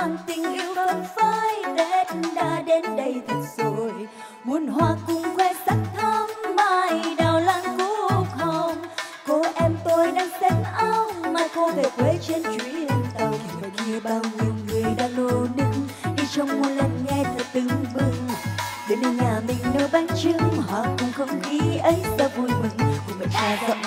mang tình yêu phấn phới, tết đã đến đây thật rồi. Muôn hoa cùng khoe sắc thắm, mai đào lan cúc hồng. Cô em tôi đang xếp áo, mai cô về quê trên chuyến tàu. Ngoài kia bao nhiêu người đang nô nức, đi trong muôn lần nghe thật tưng bừng. Đến nơi nhà mình nấu bánh trưng hòa cùng không khí ấy ta vui mừng. Cùng mẹ cha dọn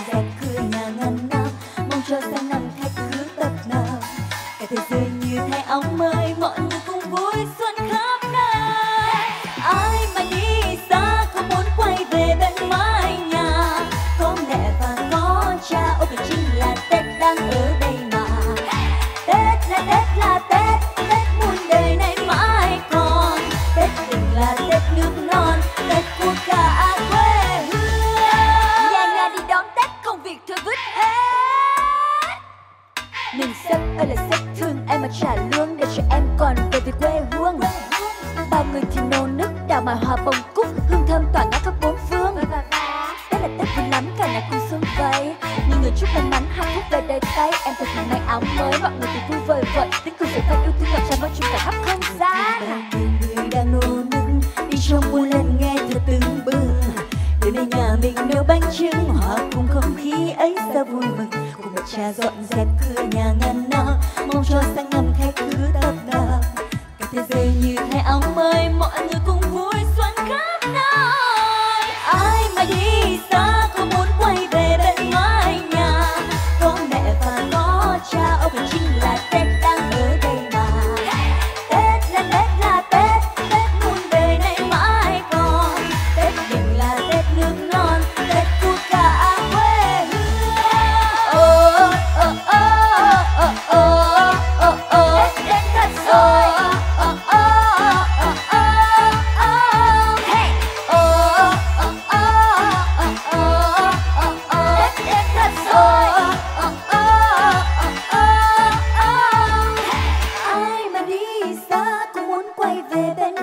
em còn về với quê hương. Bao người thì nô nức đào mài hoa bông cúc hương thơm tỏa ngát khắp bốn chúc may mắn, hạnh phúc về đời tay. Em thật may áo mới, mọi người thì vui vời vợi tiếng cười rực vang yêu thương ngập tràn bao trùm cả khắp không gian. Người đang nô nức đi trong muôn lần nghe thật từng bừng đến đây nhà mình nấu bánh trưng hòa cùng không khí ấy sao vui mừng. Cùng bạch cha dọn dẹp cửa nhà ngăn nắp, mong cho sang năm khách cứ tập nập cả thế giới như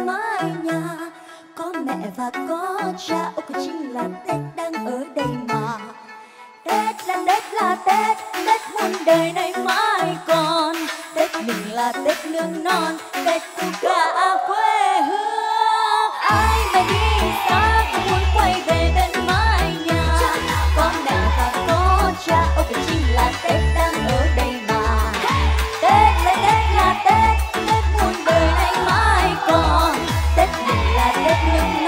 mái nhà. Có mẹ và có cha, ô cũng chính là tết đang ở đây mà. Tết là tết là tết tết muôn đời này mãi còn. Tết mình là tết nương non, tết của cả quê hương. Ai mà đi xa mình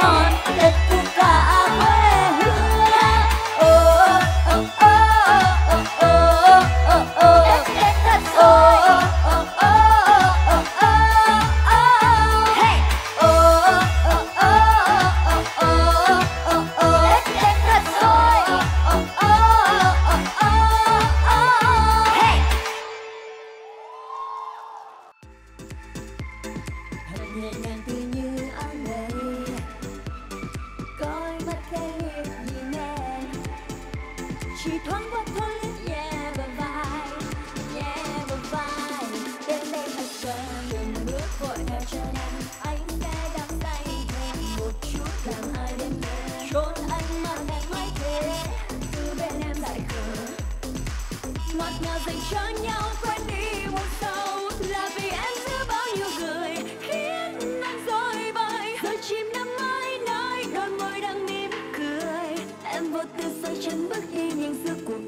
chỉ thoáng qua thôi. Yeah bye bye yeah bye bye đêm nay thật sợ đừng bước vội theo chân anh anh sẽ đặt tay thêm một chút làm hai đêm mê. Anh mà đẹp mãi thế cứ bên em lại khờ. Ngọt ngào dành cho nhau, quên đi một sâu. Là vì em giữa bao nhiêu người, khiến anh dối bời. Giờ chim nắng mãi nơi đôi môi đang mỉm cười. Em vô tư xoay chân bước đi presença com